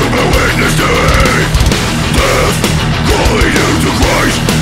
to my witness to hate Death calling you to Christ.